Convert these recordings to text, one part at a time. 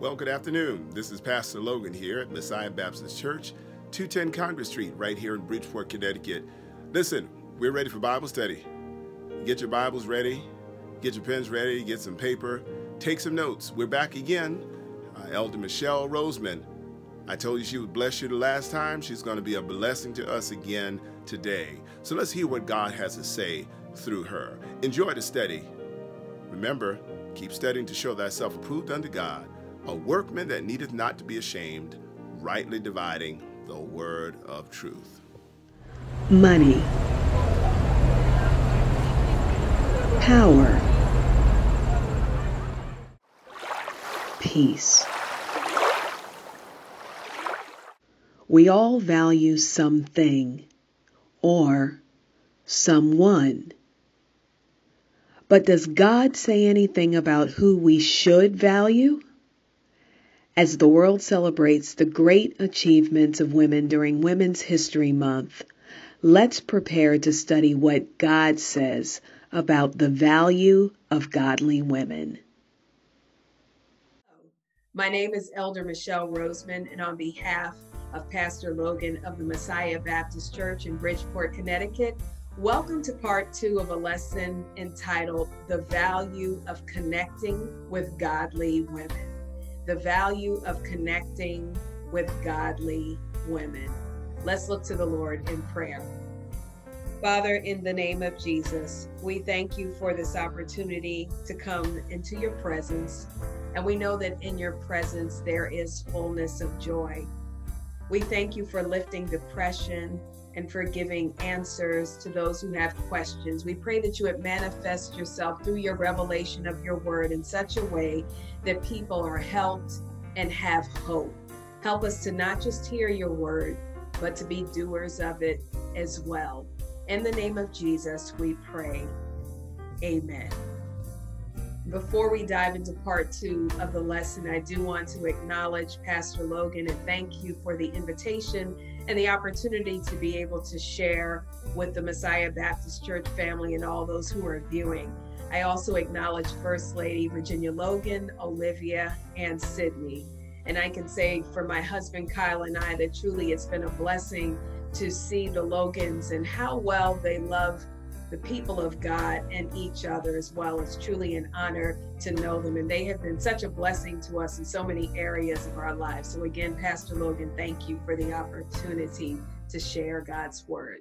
Well, good afternoon. This is Pastor Logan here at Messiah Baptist Church, 210 Congress Street, right here in Bridgeport, Connecticut. Listen, we're ready for Bible study. Get your Bibles ready, get your pens ready, get some paper, take some notes. We're back again. Uh, Elder Michele Roseman. I told you she would bless you the last time. She's going to be a blessing to us again today. So let's hear what God has to say through her. Enjoy the study. Remember, keep studying to show thyself approved unto God a workman that needeth not to be ashamed, rightly dividing the word of truth. Money, power, peace. We all value something or someone. But does God say anything about who we should value? As the world celebrates the great achievements of women during Women's History Month, let's prepare to study what God says about the value of godly women. My name is Elder Michele Roseman, and on behalf of Pastor Logan of the Messiah Baptist Church in Bridgeport, Connecticut, welcome to part two of a lesson entitled The Value of Connecting with Godly Women the value of connecting with godly women. Let's look to the Lord in prayer. Father, in the name of Jesus, we thank you for this opportunity to come into your presence. And we know that in your presence there is fullness of joy. We thank you for lifting depression and for giving answers to those who have questions. We pray that you would manifest yourself through your revelation of your word in such a way that people are helped and have hope. Help us to not just hear your word, but to be doers of it as well. In the name of Jesus, we pray. Amen. Before we dive into part two of the lesson, I do want to acknowledge Pastor Logan and thank you for the invitation and the opportunity to be able to share with the Messiah Baptist Church family and all those who are viewing. I also acknowledge First Lady Virginia Logan, Olivia, and Sydney. And I can say for my husband Kyle and I that truly it's been a blessing to see the Logans and how well they love the people of God and each other as well. It's truly an honor to know them. And they have been such a blessing to us in so many areas of our lives. So, again, Pastor Logan, thank you for the opportunity to share God's word.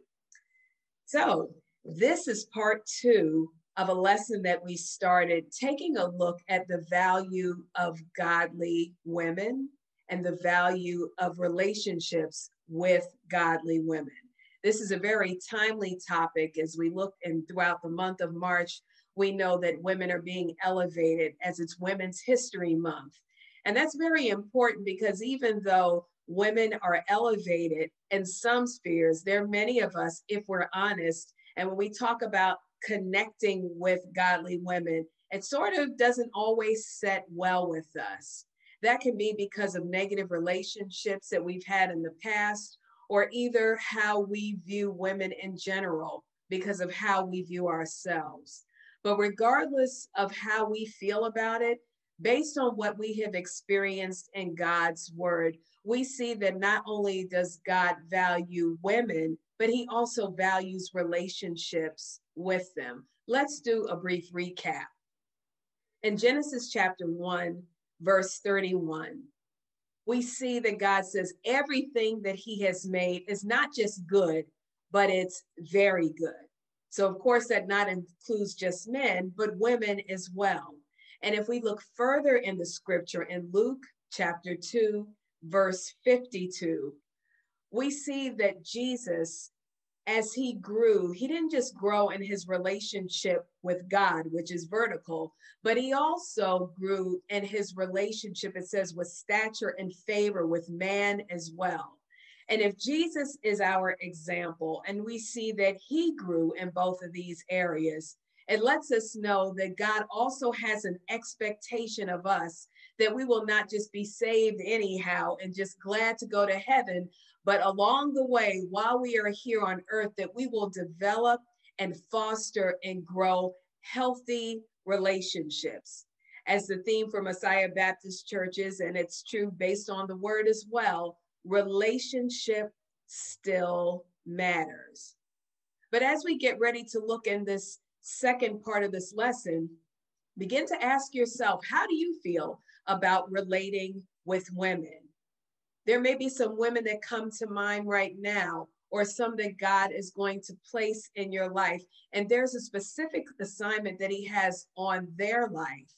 So, this is part two of a lesson that we started taking a look at the value of godly women and the value of relationships with godly women. This is a very timely topic as we look and throughout the month of March, we know that women are being elevated as it's Women's History Month. And that's very important because even though women are elevated in some spheres, there are many of us, if we're honest, and when we talk about connecting with godly women, it sort of doesn't always set well with us. That can be because of negative relationships that we've had in the past, or either how we view women in general because of how we view ourselves. But regardless of how we feel about it, based on what we have experienced in God's word, we see that not only does God value women, but he also values relationships with them. Let's do a brief recap. In Genesis chapter 1, verse 31, we see that God says everything that he has made is not just good, but it's very good. So, of course, that not includes just men, but women as well. And if we look further in the scripture in Luke chapter 2, verse 52, we see that Jesus as he grew, he didn't just grow in his relationship with God, which is vertical, but he also grew in his relationship, it says, with stature and favor with man as well. And if Jesus is our example, and we see that he grew in both of these areas, it lets us know that God also has an expectation of us that we will not just be saved anyhow and just glad to go to heaven, but along the way, while we are here on earth, that we will develop and foster and grow healthy relationships. as the theme for Messiah Baptist churches, and it's true based on the word as well, relationship still matters. But as we get ready to look in this second part of this lesson, begin to ask yourself how do you feel about relating with women? There may be some women that come to mind right now, or some that God is going to place in your life. And there's a specific assignment that He has on their life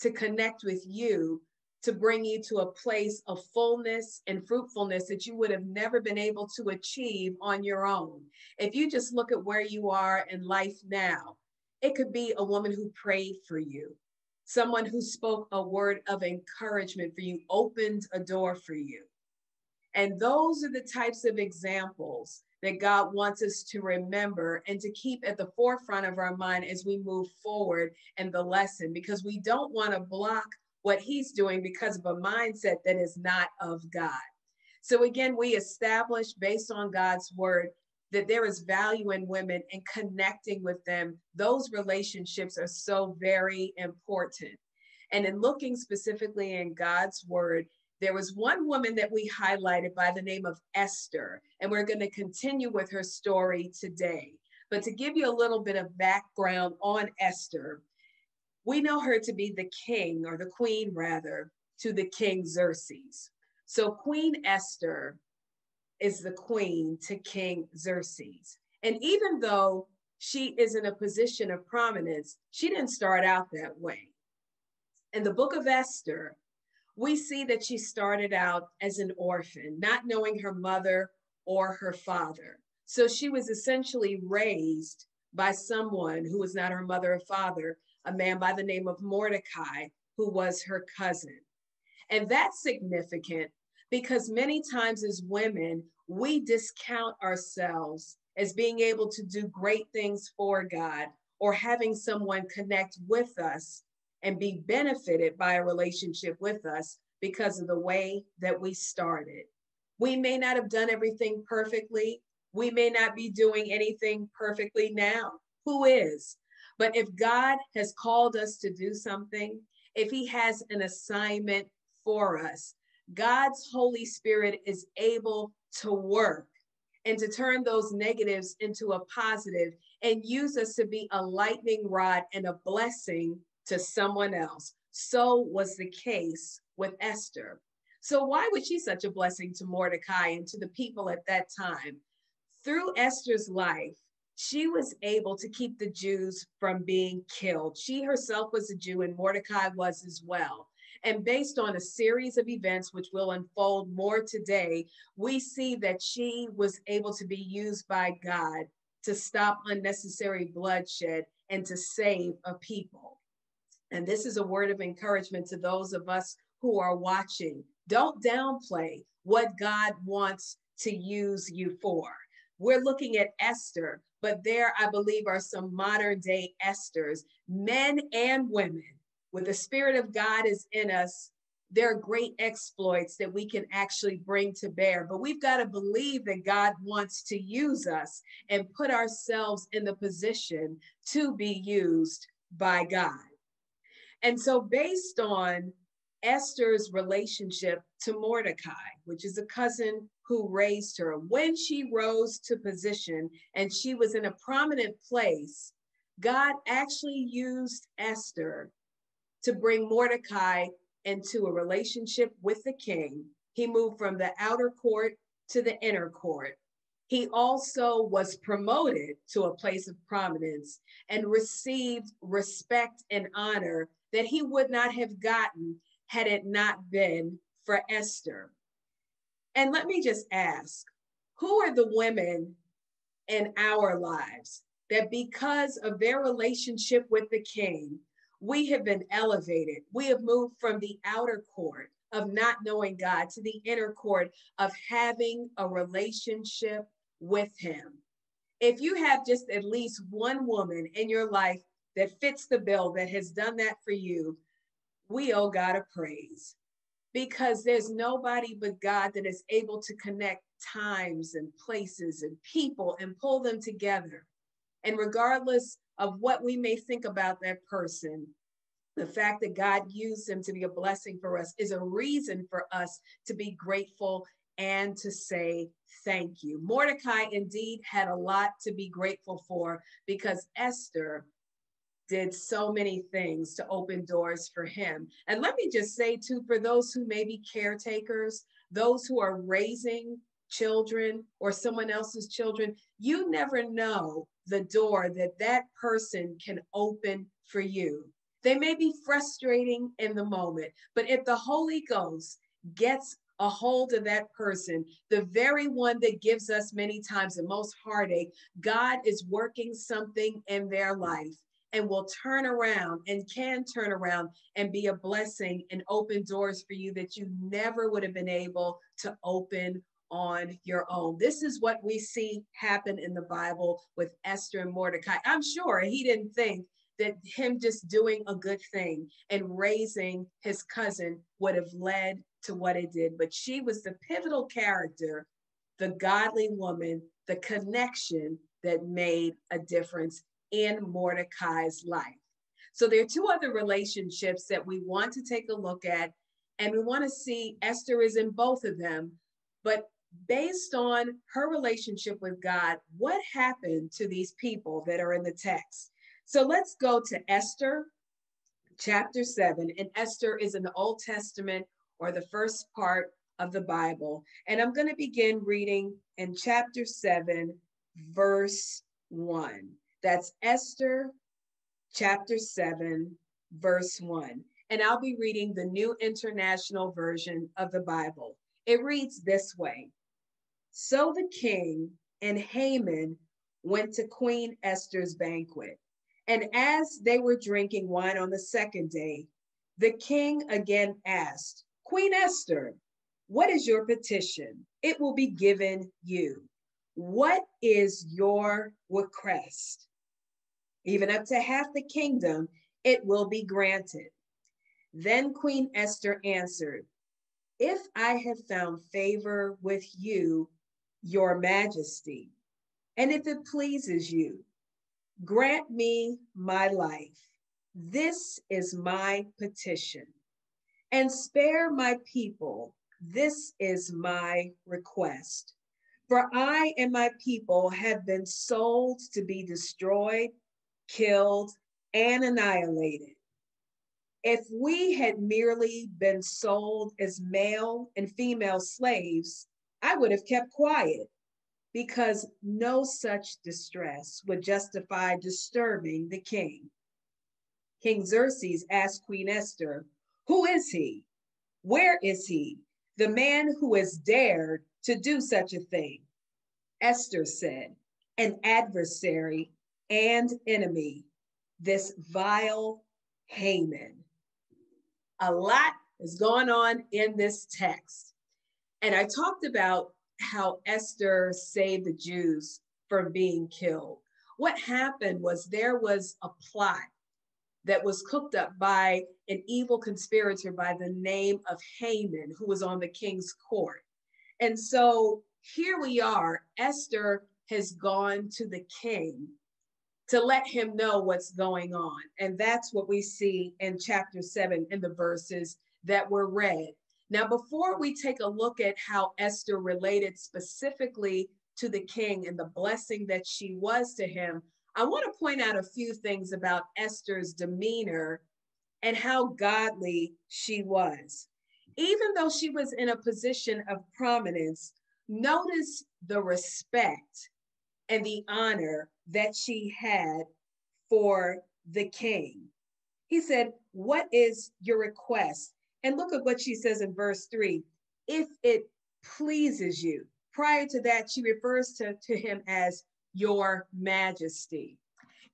to connect with you to bring you to a place of fullness and fruitfulness that you would have never been able to achieve on your own. If you just look at where you are in life now, it could be a woman who prayed for you, someone who spoke a word of encouragement for you, opened a door for you. And those are the types of examples that God wants us to remember and to keep at the forefront of our mind as we move forward in the lesson, because we don't want to block what He's doing because of a mindset that is not of God. So, again, we establish based on God's word that there is value in women and connecting with them. Those relationships are so very important. And in looking specifically in God's word, there was one woman that we highlighted by the name of Esther, and we're going to continue with her story today. But to give you a little bit of background on Esther, we know her to be the king or the queen, rather, to the king Xerxes. So Queen Esther is the queen to King Xerxes. And even though she is in a position of prominence, she didn't start out that way. In the book of Esther, we see that she started out as an orphan, not knowing her mother or her father. So she was essentially raised by someone who was not her mother or father, a man by the name of Mordecai, who was her cousin. And that's significant because many times as women, we discount ourselves as being able to do great things for God or having someone connect with us and be benefited by a relationship with us because of the way that we started. We may not have done everything perfectly. We may not be doing anything perfectly now. Who is? But if God has called us to do something, if He has an assignment for us, God's Holy Spirit is able to work and to turn those negatives into a positive and use us to be a lightning rod and a blessing to someone else. So was the case with Esther. So, why was she such a blessing to Mordecai and to the people at that time? Through Esther's life, she was able to keep the Jews from being killed. She herself was a Jew, and Mordecai was as well. And based on a series of events, which will unfold more today, we see that she was able to be used by God to stop unnecessary bloodshed and to save a people. And this is a word of encouragement to those of us who are watching. Don't downplay what God wants to use you for. We're looking at Esther, but there, I believe, are some modern day Esthers, men and women, with the Spirit of God is in us. There are great exploits that we can actually bring to bear, but we've got to believe that God wants to use us and put ourselves in the position to be used by God. And so, based on Esther's relationship to Mordecai, which is a cousin who raised her, when she rose to position and she was in a prominent place, God actually used Esther to bring Mordecai into a relationship with the king. He moved from the outer court to the inner court. He also was promoted to a place of prominence and received respect and honor that he would not have gotten had it not been for Esther. And let me just ask who are the women in our lives that because of their relationship with the king, we have been elevated? We have moved from the outer court of not knowing God to the inner court of having a relationship with Him. If you have just at least one woman in your life that fits the bill that has done that for you, we owe God a praise because there's nobody but God that is able to connect times and places and people and pull them together. And regardless of what we may think about that person, the fact that God used him to be a blessing for us is a reason for us to be grateful and to say thank you. Mordecai indeed had a lot to be grateful for because Esther did so many things to open doors for him. And let me just say, too, for those who may be caretakers, those who are raising children or someone else's children, you never know the door that that person can open for you. They may be frustrating in the moment, but if the Holy Ghost gets a hold of that person, the very one that gives us many times the most heartache, God is working something in their life and will turn around and can turn around and be a blessing and open doors for you that you never would have been able to open on your own. This is what we see happen in the Bible with Esther and Mordecai. I'm sure he didn't think that him just doing a good thing and raising his cousin would have led to what it did. But she was the pivotal character, the godly woman, the connection that made a difference in Mordecai's life. So there are two other relationships that we want to take a look at, and we want to see Esther is in both of them. But based on her relationship with God, what happened to these people that are in the text? So let's go to Esther chapter 7. And Esther is in the Old Testament or the first part of the Bible. And I'm going to begin reading in chapter 7, verse 1. That's Esther chapter 7, verse 1. And I'll be reading the New International Version of the Bible. It reads this way So the king and Haman went to Queen Esther's banquet. And as they were drinking wine on the second day, the king again asked, Queen Esther, what is your petition? It will be given you. What is your request? Even up to half the kingdom, it will be granted. Then Queen Esther answered, If I have found favor with you, your majesty, and if it pleases you, grant me my life. This is my petition. And spare my people. This is my request. For I and my people have been sold to be destroyed, killed, and annihilated. If we had merely been sold as male and female slaves, I would have kept quiet because no such distress would justify disturbing the king. King Xerxes asked Queen Esther, Who is he? Where is he? The man who has dared to do such a thing. Esther said, An adversary and enemy, this vile Haman. A lot is going on in this text. And I talked about how Esther saved the Jews from being killed. What happened was there was a plot that was cooked up by an evil conspirator by the name of Haman, who was on the king's court. And so here we are, Esther has gone to the king to let him know what's going on. And that's what we see in chapter seven in the verses that were read. Now, before we take a look at how Esther related specifically to the king and the blessing that she was to him, I want to point out a few things about Esther's demeanor and how godly she was. Even though she was in a position of prominence, notice the respect and the honor that she had for the king. He said, What is your request? And look at what she says in verse three if it pleases you. Prior to that, she refers to, to him as your majesty.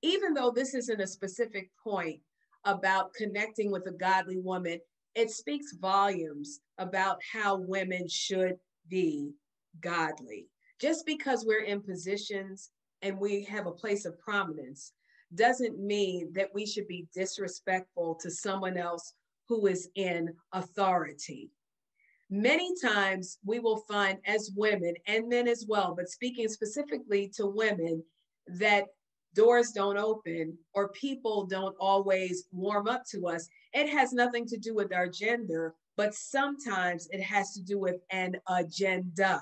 Even though this isn't a specific point about connecting with a godly woman, it speaks volumes about how women should be godly. Just because we're in positions and we have a place of prominence doesn't mean that we should be disrespectful to someone else who is in authority. Many times we will find as women and men as well, but speaking specifically to women, that doors don't open or people don't always warm up to us, it has nothing to do with our gender, but sometimes it has to do with an agenda.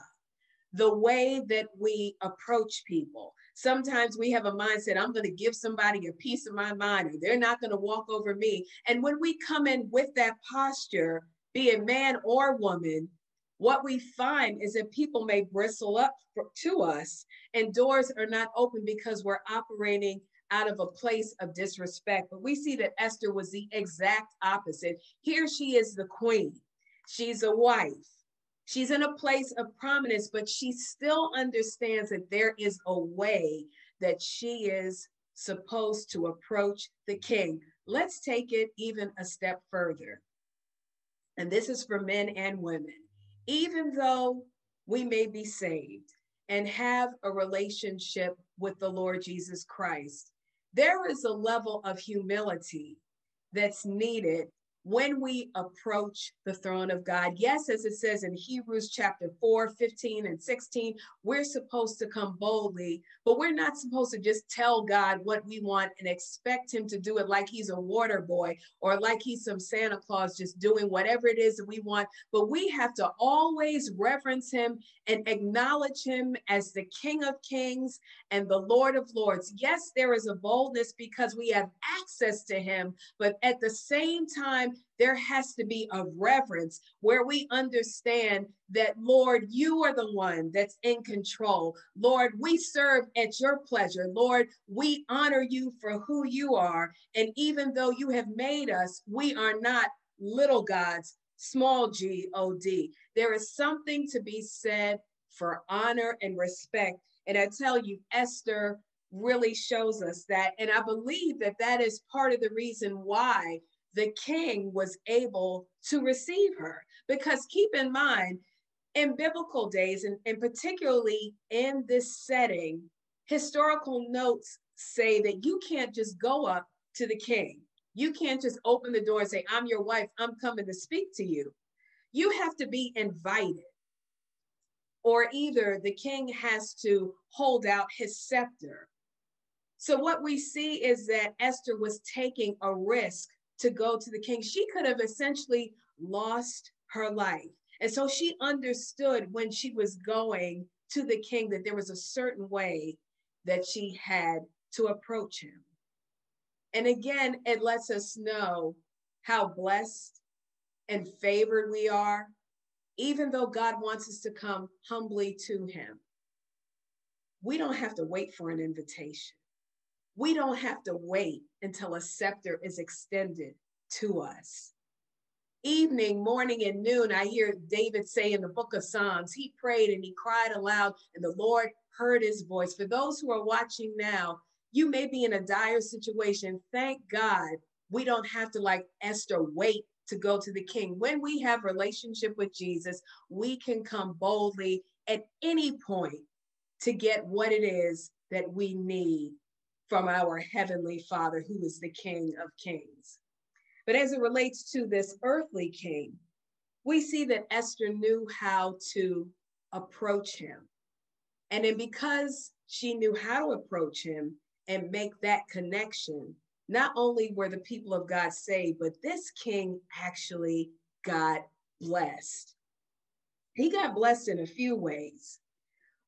The way that we approach people. Sometimes we have a mindset, I'm going to give somebody a piece of my mind, or they're not going to walk over me. And when we come in with that posture, be it man or woman, what we find is that people may bristle up to us and doors are not open because we're operating out of a place of disrespect. But we see that Esther was the exact opposite. Here she is the queen, she's a wife. She's in a place of prominence, but she still understands that there is a way that she is supposed to approach the king. Let's take it even a step further. And this is for men and women even though we may be saved and have a relationship with the Lord Jesus Christ, there is a level of humility that's needed when we approach the throne of God. Yes, as it says in Hebrews chapter 4, 15 and 16, we're supposed to come boldly, but we're not supposed to just tell God what we want and expect him to do it like he's a water boy or like he's some Santa Claus just doing whatever it is that we want. But we have to always reverence him and acknowledge him as the King of Kings and the Lord of Lords. Yes, there is a boldness because we have access to him, but at the same time, there has to be a reverence where we understand that, Lord, you are the one that's in control. Lord, we serve at your pleasure. Lord, we honor you for who you are. And even though you have made us, we are not little gods, small g o d. There is something to be said for honor and respect. And I tell you, Esther really shows us that. And I believe that that is part of the reason why the king was able to receive her. Because keep in mind, in biblical days, and, and particularly in this setting, historical notes say that you can't just go up to the king. You can't just open the door and say, I'm your wife, I'm coming to speak to you. You have to be invited. Or either the king has to hold out his scepter. So, what we see is that Esther was taking a risk to go to the king. She could have essentially lost her life. And so she understood when she was going to the king that there was a certain way that she had to approach him. And again, it lets us know how blessed and favored we are, even though God wants us to come humbly to him. We don't have to wait for an invitation. We don't have to wait until a scepter is extended to us. Evening, morning, and noon, I hear David say in the book of Psalms, he prayed and he cried aloud, and the Lord heard his voice. For those who are watching now, you may be in a dire situation. Thank God we don't have to, like Esther, wait to go to the king. When we have relationship with Jesus, we can come boldly at any point to get what it is that we need from our heavenly Father, who is the King of Kings. But as it relates to this earthly king, we see that Esther knew how to approach him. And then because she knew how to approach him and make that connection, not only were the people of God saved, but this king actually got blessed. He got blessed in a few ways.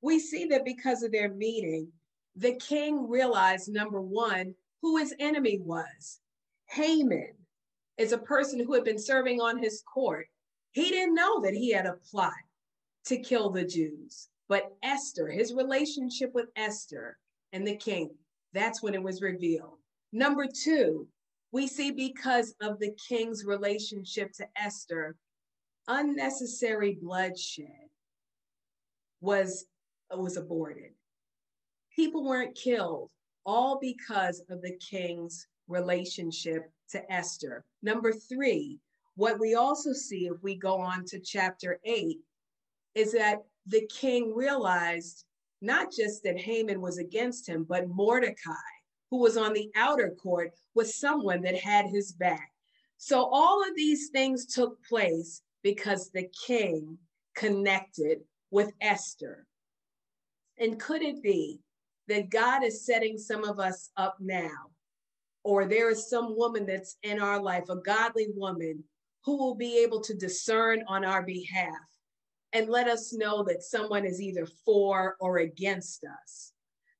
We see that because of their meeting, the king realized number one, who his enemy was Haman is a person who had been serving on his court. He didn't know that he had a plot to kill the Jews. But Esther, his relationship with Esther and the king, that's when it was revealed. Number two, we see because of the king's relationship to Esther, unnecessary bloodshed was, was aborted people weren't killed, all because of the king's relationship to Esther. Number three, what we also see if we go on to chapter eight is that the king realized not just that Haman was against him, but Mordecai, who was on the outer court, was someone that had his back. So all of these things took place because the king connected with Esther. And could it be that God is setting some of us up now, or there is some woman that's in our life, a godly woman, who will be able to discern on our behalf and let us know that someone is either for or against us?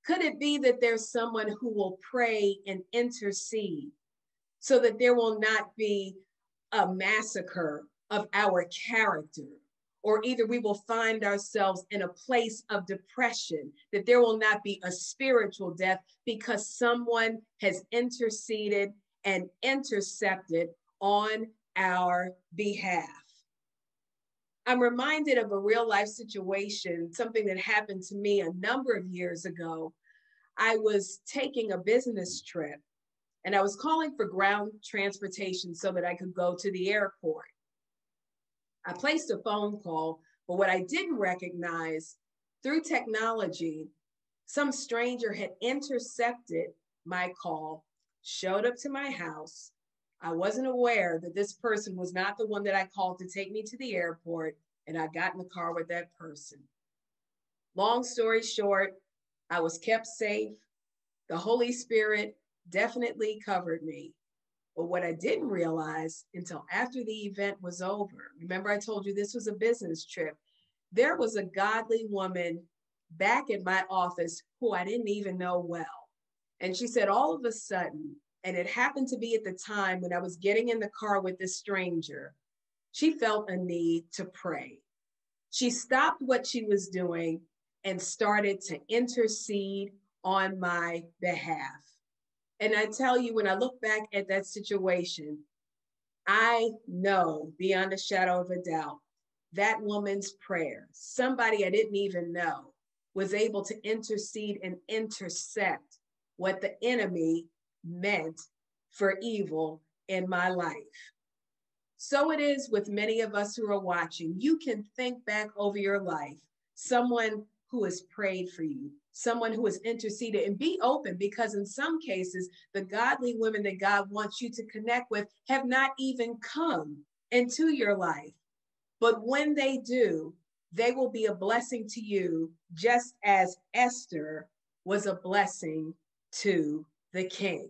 Could it be that there's someone who will pray and intercede so that there will not be a massacre of our character? Or either we will find ourselves in a place of depression, that there will not be a spiritual death because someone has interceded and intercepted on our behalf. I'm reminded of a real life situation, something that happened to me a number of years ago. I was taking a business trip and I was calling for ground transportation so that I could go to the airport. I placed a phone call, but what I didn't recognize through technology, some stranger had intercepted my call, showed up to my house, I wasn't aware that this person was not the one that I called to take me to the airport, and I got in the car with that person. Long story short, I was kept safe. The Holy Spirit definitely covered me. But what I didn't realize until after the event was over, remember I told you this was a business trip, there was a godly woman back in my office who I didn't even know well. And she said, all of a sudden, and it happened to be at the time when I was getting in the car with this stranger, she felt a need to pray. She stopped what she was doing and started to intercede on my behalf. And I tell you, when I look back at that situation, I know beyond a shadow of a doubt that woman's prayer, somebody I didn't even know, was able to intercede and intercept what the enemy meant for evil in my life. So it is with many of us who are watching. You can think back over your life, someone who has prayed for you, someone who has interceded, and be open because in some cases, the godly women that God wants you to connect with have not even come into your life. But when they do, they will be a blessing to you, just as Esther was a blessing to the king.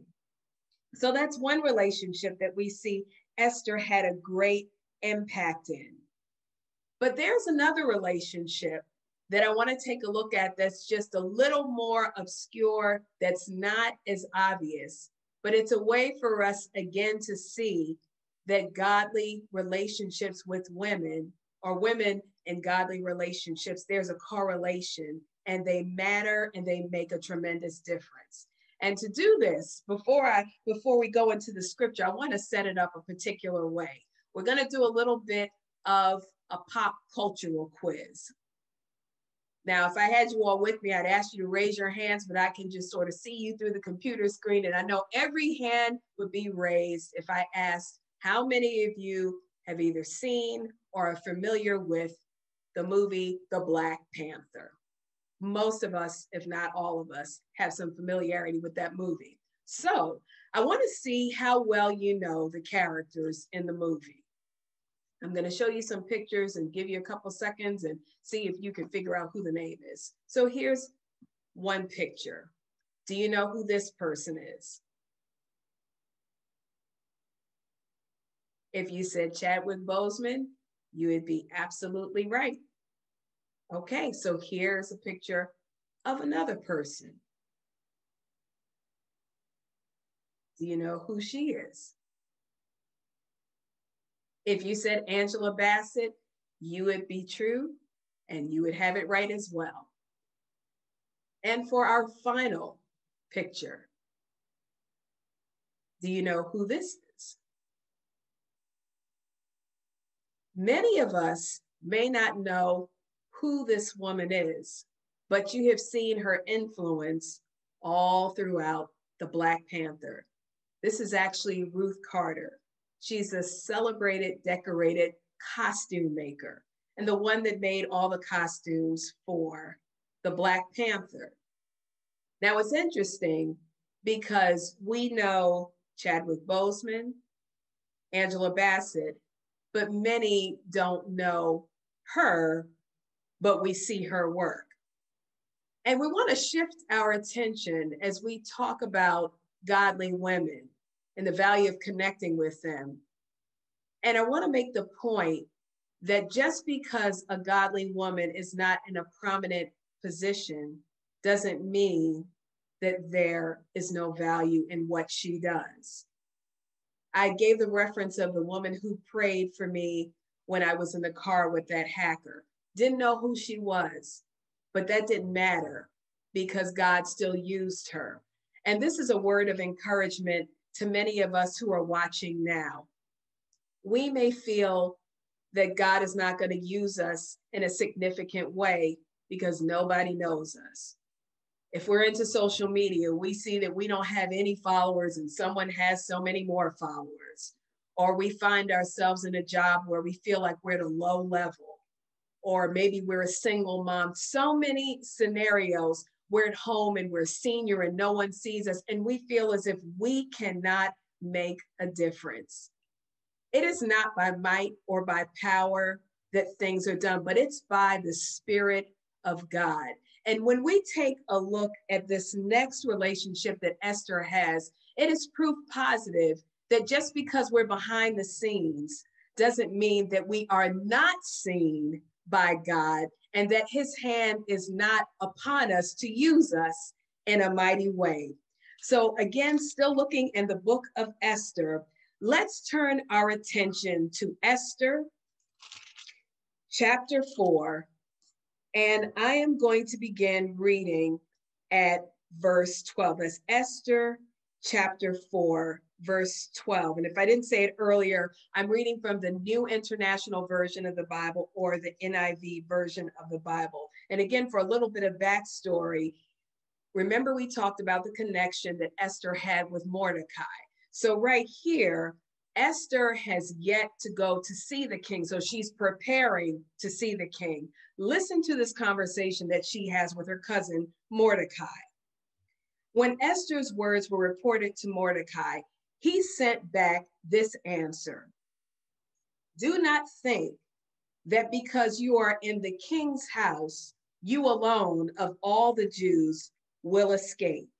So that's one relationship that we see Esther had a great impact in. But there's another relationship that I want to take a look at that's just a little more obscure, that's not as obvious, but it's a way for us again to see that godly relationships with women or women in godly relationships, there's a correlation and they matter and they make a tremendous difference. And to do this, before I before we go into the scripture, I want to set it up a particular way. We're going to do a little bit of a pop cultural quiz. Now, if I had you all with me, I'd ask you to raise your hands, but I can just sort of see you through the computer screen. And I know every hand would be raised if I asked how many of you have either seen or are familiar with the movie The Black Panther most of us, if not all of us, have some familiarity with that movie. So I want to see how well you know the characters in the movie. I'm going to show you some pictures and give you a couple seconds and see if you can figure out who the name is. So here's one picture. Do you know who this person is? If you said Chadwick Boseman, you would be absolutely right. Okay, so here's a picture of another person. Do you know who she is? If you said Angela Bassett, you would be true and you would have it right as well. And for our final picture, do you know who this is? Many of us may not know who this woman is, but you have seen her influence all throughout the Black Panther. This is actually Ruth Carter. She's a celebrated, decorated costume maker and the one that made all the costumes for the Black Panther. Now it's interesting because we know Chadwick Boseman, Angela Bassett, but many don't know her but we see her work. And we want to shift our attention as we talk about godly women and the value of connecting with them. And I want to make the point that just because a godly woman is not in a prominent position doesn't mean that there is no value in what she does. I gave the reference of the woman who prayed for me when I was in the car with that hacker. Didn't know who she was, but that didn't matter because God still used her. And this is a word of encouragement to many of us who are watching now. We may feel that God is not going to use us in a significant way because nobody knows us. If we're into social media, we see that we don't have any followers and someone has so many more followers. Or we find ourselves in a job where we feel like we're at a low level. Or maybe we're a single mom. So many scenarios. We're at home and we're senior and no one sees us, and we feel as if we cannot make a difference. It is not by might or by power that things are done, but it's by the Spirit of God. And when we take a look at this next relationship that Esther has, it is proof positive that just because we're behind the scenes doesn't mean that we are not seen by God and that his hand is not upon us to use us in a mighty way. So, again, still looking in the book of Esther, Let's turn our attention to Esther chapter 4, and I am going to begin reading at verse 12. That's Esther chapter 4, verse 12. And if I didn't say it earlier, I'm reading from the New International Version of the Bible or the NIV version of the Bible. And again, for a little bit of backstory, remember we talked about the connection that Esther had with Mordecai. So, right here, Esther has yet to go to see the king. So, she's preparing to see the king. Listen to this conversation that she has with her cousin, Mordecai. When Esther's words were reported to Mordecai, he sent back this answer Do not think that because you are in the king's house, you alone of all the Jews will escape.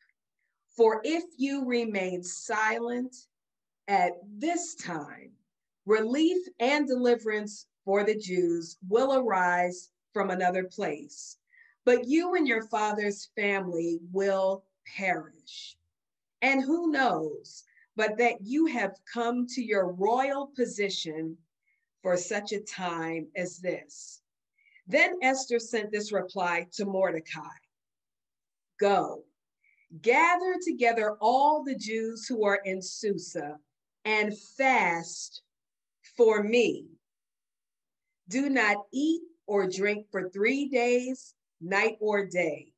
For if you remain silent at this time, relief and deliverance for the Jews will arise from another place, but you and your father's family will perish. And who knows but that you have come to your royal position for such a time as this. Then Esther sent this reply to Mordecai Go, gather together all the Jews who are in Susa and fast for me. Do not eat or drink for three days, night or day.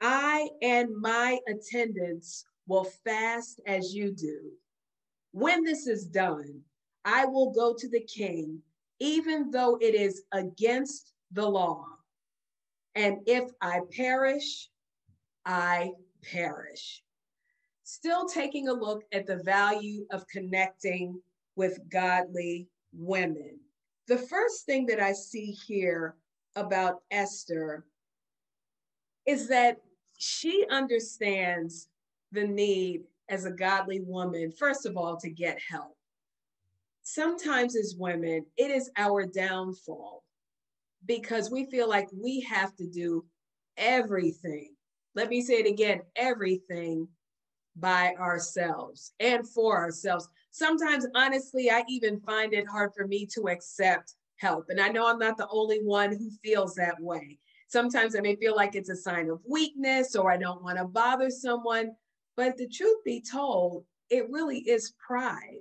I and my attendants will fast as you do. When this is done, I will go to the king, even though it is against the law. And if I perish, I perish. Still taking a look at the value of connecting with godly women. The first thing that I see here about Esther is that she understands the need as a godly woman, first of all, to get help. Sometimes, as women, it is our downfall because we feel like we have to do everything let me say it again everything by ourselves and for ourselves. Sometimes, honestly, I even find it hard for me to accept help. And I know I'm not the only one who feels that way. Sometimes I may feel like it's a sign of weakness or I don't want to bother someone. But the truth be told, it really is pride.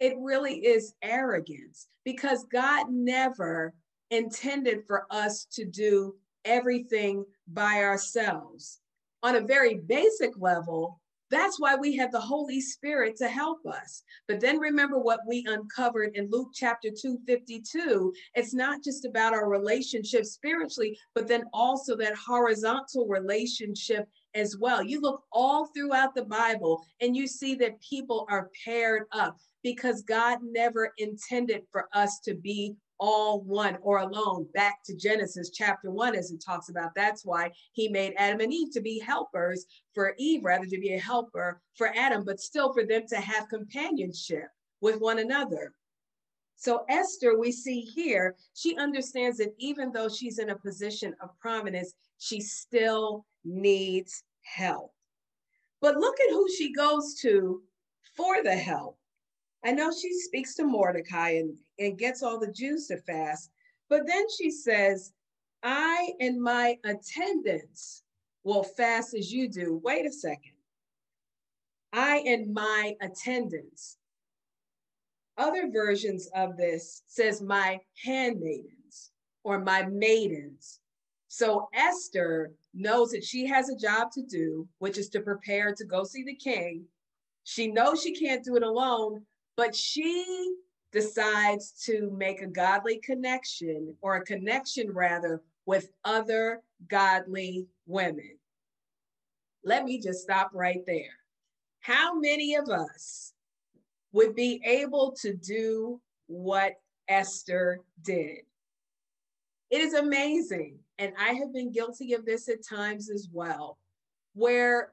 It really is arrogance because God never intended for us to do everything by ourselves on a very basic level, that's why we have the Holy Spirit to help us. But then remember what we uncovered in Luke chapter 252. It's not just about our relationship spiritually, but then also that horizontal relationship as well. You look all throughout the Bible and you see that people are paired up because God never intended for us to be all one or alone back to Genesis chapter one, as it talks about. That's why he made Adam and Eve to be helpers for Eve, rather to be a helper for Adam, but still for them to have companionship with one another. So Esther, we see here, she understands that even though she's in a position of prominence, she still needs help. But look at who she goes to for the help. I know she speaks to Mordecai and, and gets all the Jews to fast, but then she says, I and my attendants will fast as you do. Wait a second. I and my attendants. Other versions of this says my handmaidens or my maidens. So Esther knows that she has a job to do, which is to prepare to go see the king. She knows she can't do it alone, but she decides to make a godly connection or a connection rather with other godly women. Let me just stop right there. How many of us would be able to do what Esther did? It is amazing. And I have been guilty of this at times as well, where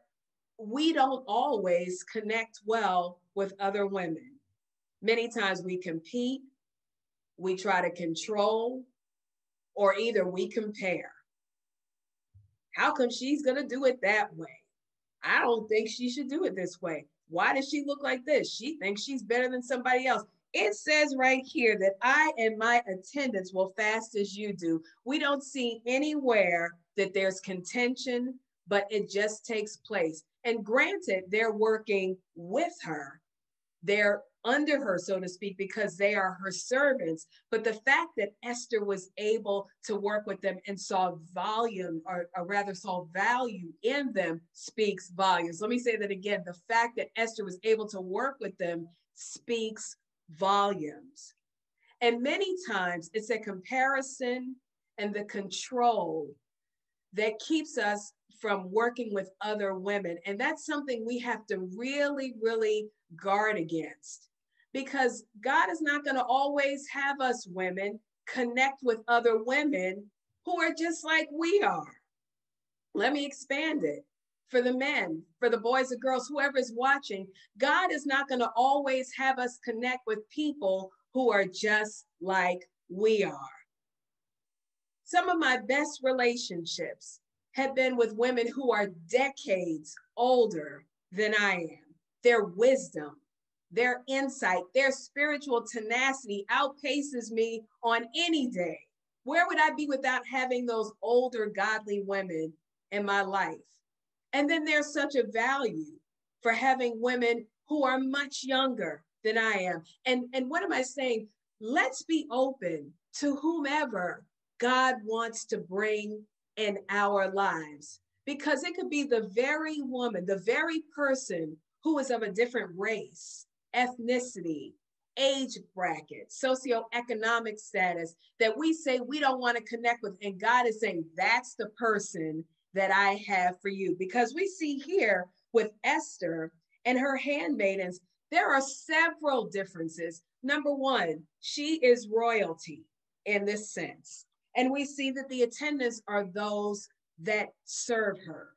we don't always connect well with other women. Many times we compete, we try to control, or either we compare. How come she's going to do it that way? I don't think she should do it this way. Why does she look like this? She thinks she's better than somebody else. It says right here that I and my attendants will fast as you do. We don't see anywhere that there's contention, but it just takes place. And granted, they're working with her, they're under her, so to speak, because they are her servants. But the fact that Esther was able to work with them and saw volume, or, or, rather saw value in them, speaks volumes. Let me say that again. The fact that Esther was able to work with them speaks volumes. And many times it's a comparison and the control that keeps us from working with other women. And that's something we have to really, really guard against because God is not going to always have us women connect with other women who are just like we are. Let me expand it for the men, for the boys and girls, whoever is watching. God is not going to always have us connect with people who are just like we are. Some of my best relationships have been with women who are decades older than I am. Their wisdom, their insight, their spiritual tenacity outpaces me on any day. Where would I be without having those older godly women in my life? And then there's such a value for having women who are much younger than I am. And, and what am I saying? Let's be open to whomever God wants to bring in our lives because it could be the very woman, the very person who is of a different race, ethnicity, age bracket, socioeconomic status that we say we don't want to connect with. And God is saying, that's the person that I have for you. Because we see here with Esther and her handmaidens, there are several differences. Number one, she is royalty in this sense. And we see that the attendants are those that serve her.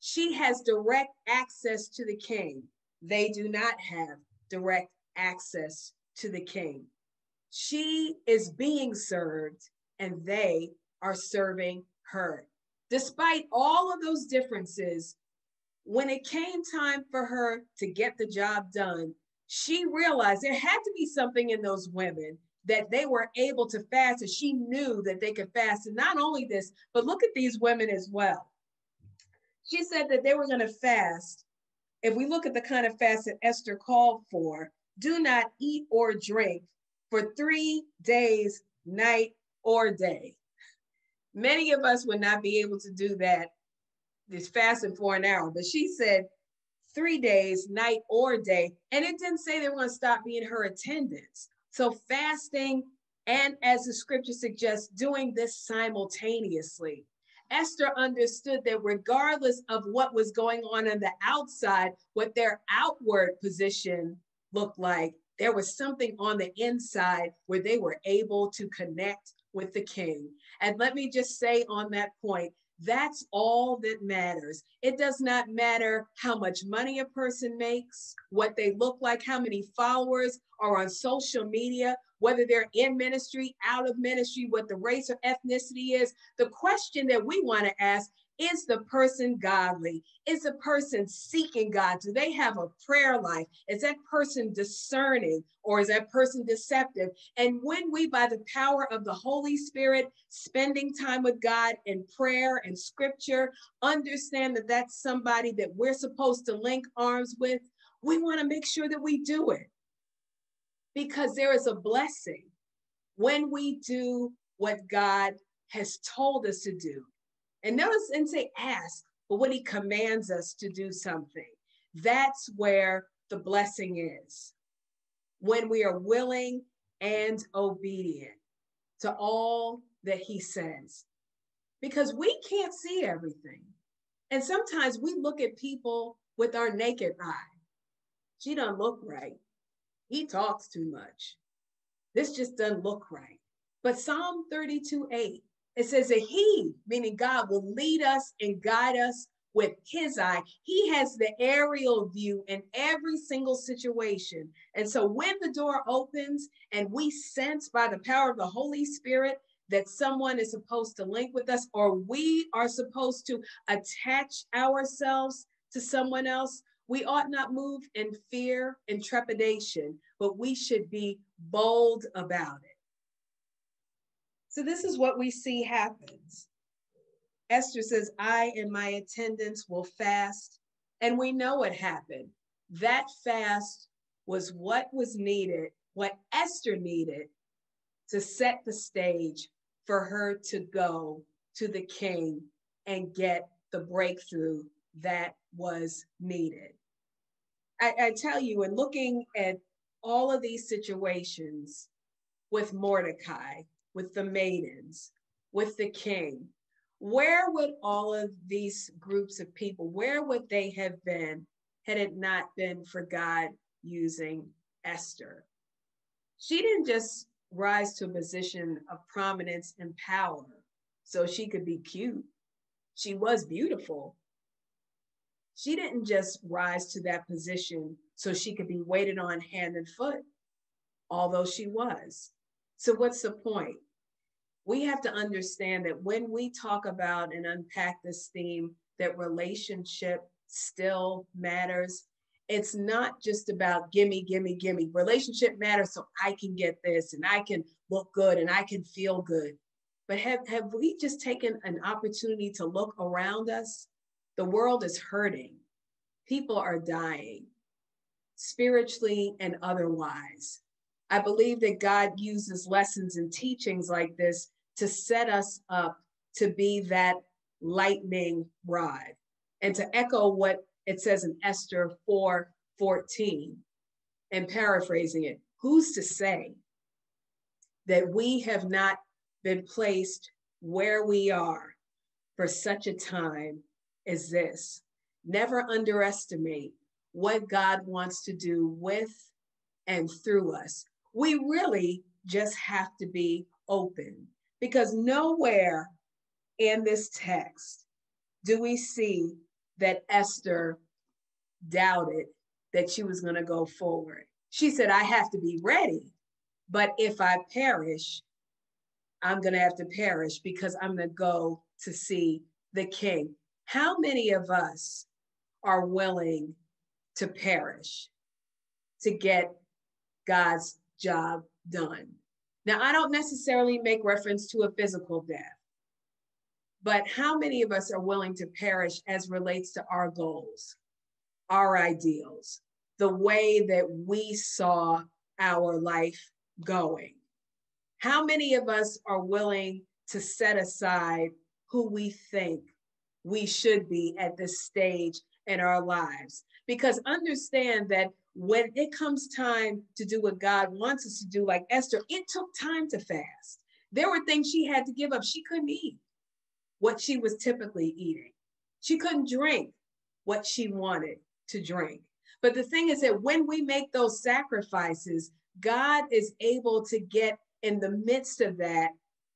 She has direct access to the king. They do not have direct access to the king. She is being served and they are serving her. Despite all of those differences, when it came time for her to get the job done, she realized there had to be something in those women that they were able to fast and she knew that they could fast. And not only this, but look at these women as well. She said that they were going to fast. If we look at the kind of fast that Esther called for, do not eat or drink for three days, night or day. Many of us would not be able to do that, this fasting for an hour, but she said three days, night or day. And it didn't say they were going to stop being her attendants. So fasting and as the scripture suggests, doing this simultaneously. Esther understood that regardless of what was going on on the outside, what their outward position looked like, there was something on the inside where they were able to connect with the king. And let me just say on that point, that's all that matters. It does not matter how much money a person makes, what they look like, how many followers are on social media, whether they're in ministry, out of ministry, what the race or ethnicity is. The question that we want to ask is the person godly? Is the person seeking God? Do they have a prayer life? Is that person discerning or is that person deceptive? And when we, by the power of the Holy Spirit, spending time with God in prayer and scripture, understand that that's somebody that we're supposed to link arms with, we want to make sure that we do it because there is a blessing when we do what God has told us to do. And notice and say ask, but when he commands us to do something, that's where the blessing is. When we are willing and obedient to all that he says. Because we can't see everything. And sometimes we look at people with our naked eye. She doesn't look right. He talks too much. This just doesn't look right. But Psalm 32 8 it says that He, meaning God, will lead us and guide us with His eye. He has the aerial view in every single situation. And so when the door opens and we sense by the power of the Holy Spirit that someone is supposed to link with us or we are supposed to attach ourselves to someone else, we ought not move in fear and trepidation, but we should be bold about it. So this is what we see happens. Esther says, I and my attendants will fast. And we know what happened. That fast was what was needed, what Esther needed to set the stage for her to go to the king and get the breakthrough that was needed. I, I tell you, in looking at all of these situations with Mordecai, with the maidens, with the king. Where would all of these groups of people, where would they have been had it not been for God using Esther? She didn't just rise to a position of prominence and power so she could be cute. She was beautiful. She didn't just rise to that position so she could be waited on hand and foot, although she was. So, what's the point? We have to understand that when we talk about and unpack this theme, that relationship still matters. It's not just about gimme, gimme, gimme. Relationship matters so I can get this and I can look good and I can feel good. But have, have we just taken an opportunity to look around us? The world is hurting. People are dying, spiritually and otherwise. I believe that God uses lessons and teachings like this to set us up to be that lightning rod. And to echo what it says in Esther 4 14, and paraphrasing it, who's to say that we have not been placed where we are for such a time as this? Never underestimate what God wants to do with and through us. We really just have to be open because nowhere in this text do we see that Esther doubted that she was going to go forward. She said, I have to be ready, but if I perish, I'm going to have to perish because I'm going to go to see the king. How many of us are willing to perish to get God's job done? Now, I don't necessarily make reference to a physical death, but how many of us are willing to perish as relates to our goals, our ideals, the way that we saw our life going? How many of us are willing to set aside who we think we should be at this stage in our lives? Because understand that when it comes time to do what God wants us to do, like Esther, it took time to fast. There were things she had to give up. She couldn't eat what she was typically eating, she couldn't drink what she wanted to drink. But the thing is that when we make those sacrifices, God is able to get in the midst of that,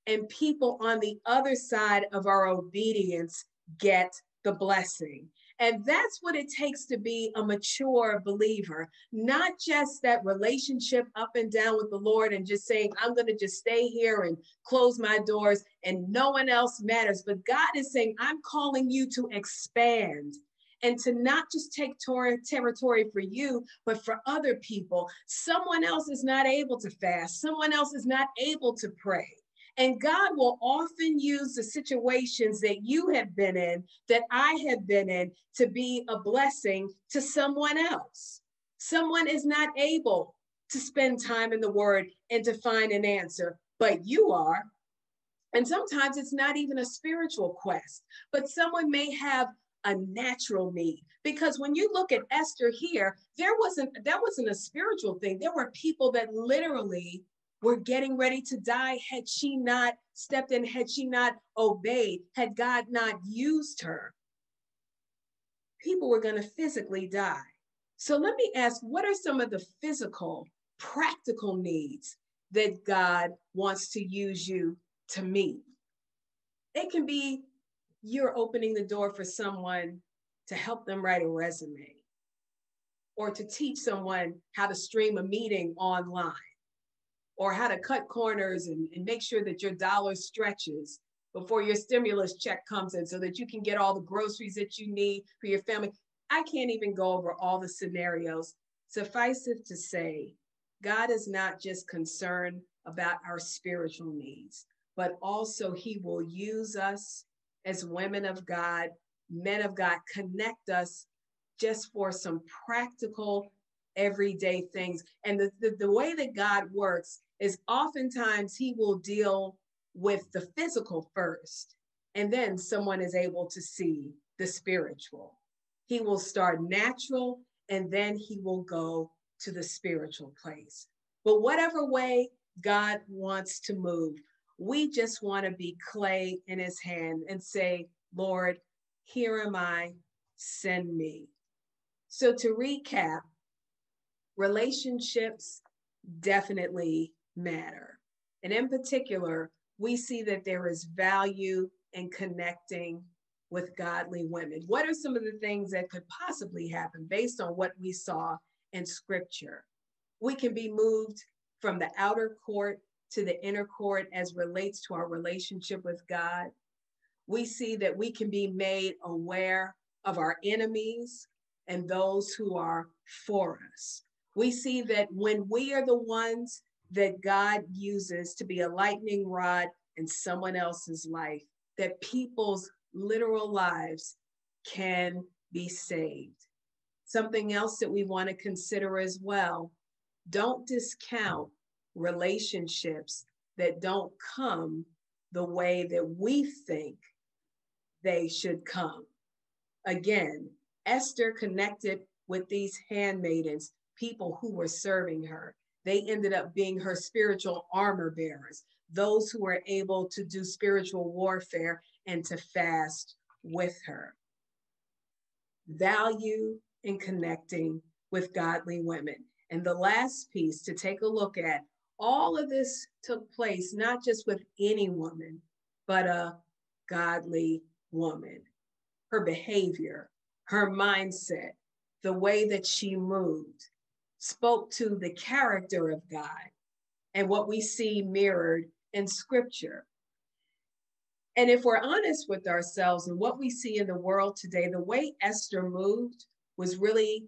and people on the other side of our obedience get the blessing. And that's what it takes to be a mature believer, not just that relationship up and down with the Lord and just saying, I'm going to just stay here and close my doors and no one else matters. But God is saying, I'm calling you to expand and to not just take ter- territory for you, but for other people. Someone else is not able to fast, someone else is not able to pray. And God will often use the situations that you have been in, that I have been in, to be a blessing to someone else. Someone is not able to spend time in the word and to find an answer, but you are. And sometimes it's not even a spiritual quest, but someone may have a natural need because when you look at Esther here there wasn't that wasn't a spiritual thing there were people that literally were getting ready to die had she not stepped in, had she not obeyed, had God not used her. People were going to physically die. So let me ask what are some of the physical, practical needs that God wants to use you to meet? It can be you're opening the door for someone to help them write a resume or to teach someone how to stream a meeting online or how to cut corners and, and make sure that your dollar stretches before your stimulus check comes in so that you can get all the groceries that you need for your family. I can't even go over all the scenarios. Suffice it to say, God is not just concerned about our spiritual needs, but also He will use us as women of God, men of God, connect us just for some practical, everyday things. And the, the, the way that God works is oftentimes he will deal with the physical first, and then someone is able to see the spiritual. He will start natural, and then he will go to the spiritual place. But whatever way God wants to move, we just want to be clay in his hand and say, Lord, here am I, send me. So to recap, relationships definitely matter. And in particular, we see that there is value in connecting with godly women. What are some of the things that could possibly happen based on what we saw in scripture? We can be moved from the outer court to the inner court as relates to our relationship with God. We see that we can be made aware of our enemies and those who are for us. We see that when we are the ones that God uses to be a lightning rod in someone else's life, that people's literal lives can be saved. Something else that we want to consider as well don't discount relationships that don't come the way that we think they should come. Again, Esther connected with these handmaidens, people who were serving her they ended up being her spiritual armor bearers, those who were able to do spiritual warfare and to fast with her. Value in connecting with godly women. And the last piece to take a look at all of this took place not just with any woman, but a godly woman. Her behavior, her mindset, the way that she moved, spoke to the character of God and what we see mirrored in scripture. And if we're honest with ourselves and what we see in the world today, the way Esther moved was really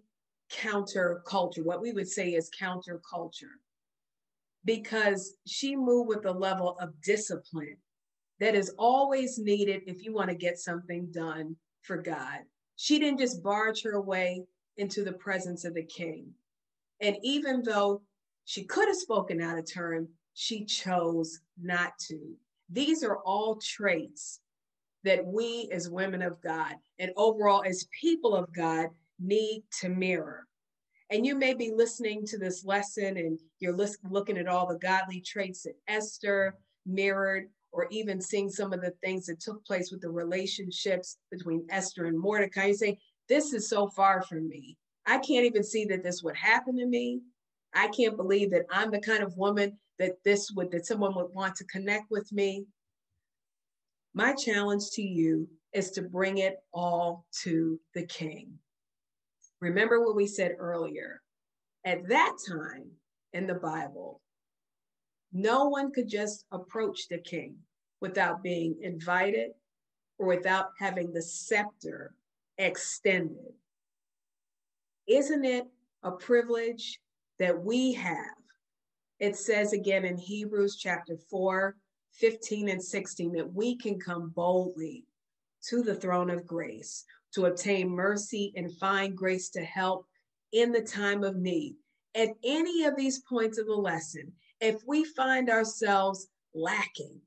counterculture, what we would say is counterculture, because she moved with a level of discipline that is always needed if you want to get something done for God. She didn't just barge her way into the presence of the king. And even though she could have spoken out of turn, she chose not to. These are all traits that we as women of God and overall as people of God need to mirror. And you may be listening to this lesson and you're looking at all the godly traits that Esther mirrored, or even seeing some of the things that took place with the relationships between Esther and Mordecai. You say, This is so far from me. I can't even see that this would happen to me. I can't believe that I'm the kind of woman that this would, that someone would want to connect with me. My challenge to you is to bring it all to the king. Remember what we said earlier. At that time in the Bible, no one could just approach the king without being invited or without having the scepter extended. Isn't it a privilege that we have? It says again in Hebrews chapter 4, 15 and 16 that we can come boldly to the throne of grace to obtain mercy and find grace to help in the time of need. At any of these points of the lesson, if we find ourselves lacking,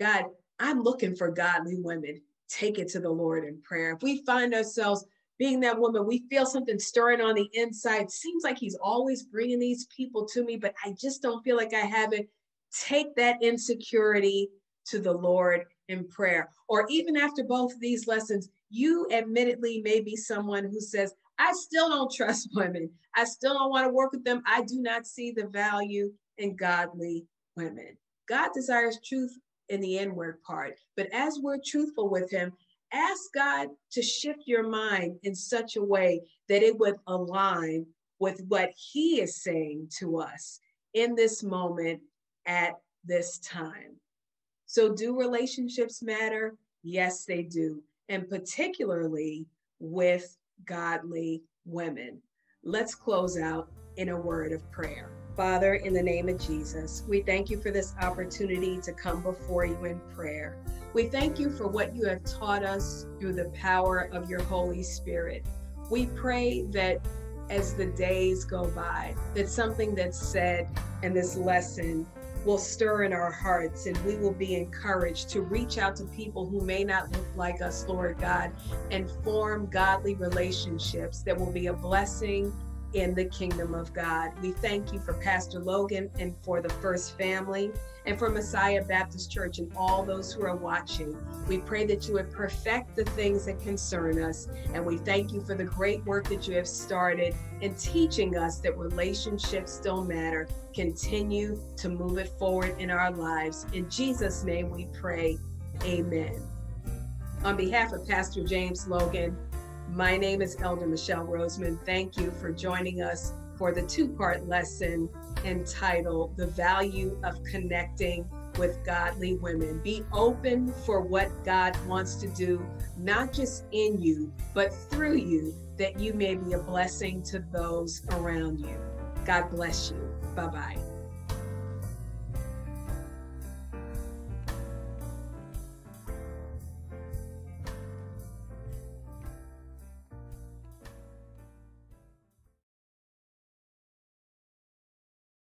God, I'm looking for godly women. Take it to the Lord in prayer. If we find ourselves being that woman, we feel something stirring on the inside. Seems like He's always bringing these people to me, but I just don't feel like I have it. Take that insecurity to the Lord in prayer. Or even after both of these lessons, you admittedly may be someone who says, I still don't trust women. I still don't want to work with them. I do not see the value in godly women. God desires truth in the inward part. But as we're truthful with Him, ask God to shift your mind in such a way that it would align with what He is saying to us in this moment at this time. So, do relationships matter? Yes, they do. And particularly with godly women. Let's close out in a word of prayer. Father, in the name of Jesus, we thank you for this opportunity to come before you in prayer. We thank you for what you have taught us through the power of your Holy Spirit. We pray that as the days go by, that something that's said in this lesson will stir in our hearts and we will be encouraged to reach out to people who may not look like us, Lord God, and form godly relationships that will be a blessing in the kingdom of God. We thank you for Pastor Logan and for the First Family and for Messiah Baptist Church and all those who are watching. We pray that you would perfect the things that concern us. And we thank you for the great work that you have started in teaching us that relationships still matter. Continue to move it forward in our lives. In Jesus' name we pray. Amen. On behalf of Pastor James Logan, my name is Elder Michele Roseman. Thank you for joining us for the two part lesson entitled The Value of Connecting with Godly Women. Be open for what God wants to do, not just in you, but through you, that you may be a blessing to those around you. God bless you. Bye bye.